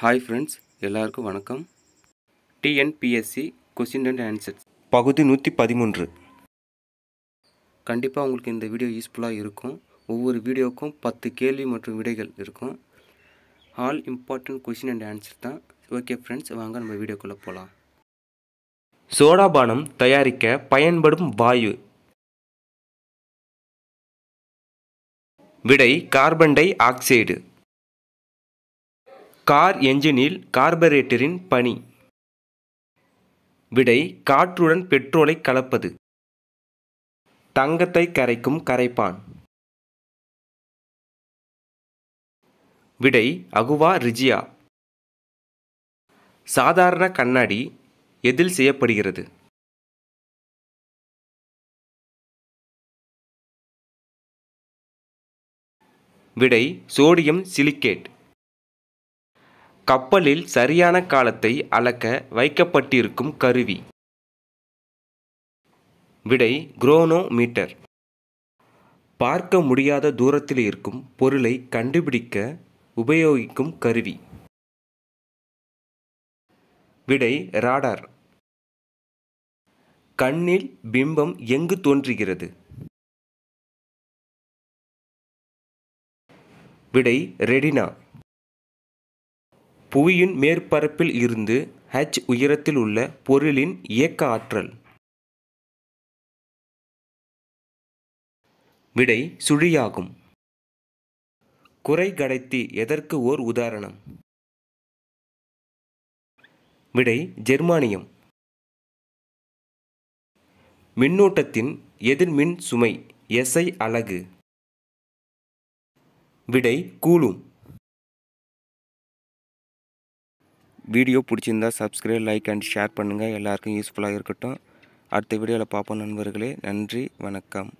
Hi friends எல்லாருக்கும் வணக்கம். TNPSC question and answers பகுதி நூற்றி பதிமூன்று. கண்டிப்பாக உங்களுக்கு இந்த வீடியோ யூஸ்ஃபுல்லாக இருக்கும். ஒவ்வொரு வீடியோவுக்கும் பத்து கேள்வி மற்றும் விடைகள் இருக்கும். All important question and answer தான். ஓகே ஃப்ரெண்ட்ஸ் வாங்க நம்ம வீடியோக்குள்ளே போகலாம் சோடாபானம் தயாரிக்க பயன்படும் வாயு. விடை கார்பன் டை ஆக்சைடு கார் என்ஜினில் கார்பரேட்டரின் பணி. விடை காற்றுடன் பெட்ரோலை கலப்பது. தங்கத்தை கரைக்கும் கரைப்பான். விடை அகுவா ரிஜியா. சாதாரண கண்ணாடி எதில் செய்யப்படுகிறது? விடை சோடியம் சிலிக்கேட். கப்பலில் சரியான காலத்தை அளக்க வைக்கப்பட்டிருக்கும் கருவி. விடை குரோனோமீட்டர். பார்க்க முடியாத தூரத்தில் இருக்கும் பொருளை கண்டுபிடிக்க உபயோகிக்கும் கருவி. விடை ராடார். கண்ணில் பிம்பம் எங்கு தோன்றுகிறது? விடை ரெடினா. புவியின் மேற்பரப்பில் இருந்து ஹச் உயரத்தில் உள்ள பொருளின் இயக்க ஆற்றல். விடை சுழியாகும். குறைகடத்தி எதற்கு ஓர் உதாரணம்? விடை ஜெர்மானியம். மின்னூட்டத்தின் எதிர்மின் சுமை எஸ்ஐ அலகு. விடை கூலும். வீடியோ பிடிச்சிருந்தா சப்ஸ்கிரைப் லைக் அண்ட் ஷேர் பண்ணுங்கள் எல்லாருக்கும் யூஸ்ஃபுல்லாக இருக்கட்டும். அடுத்த வீடியோவில் பார்ப்போம் நண்பர்களே. நன்றி வணக்கம்.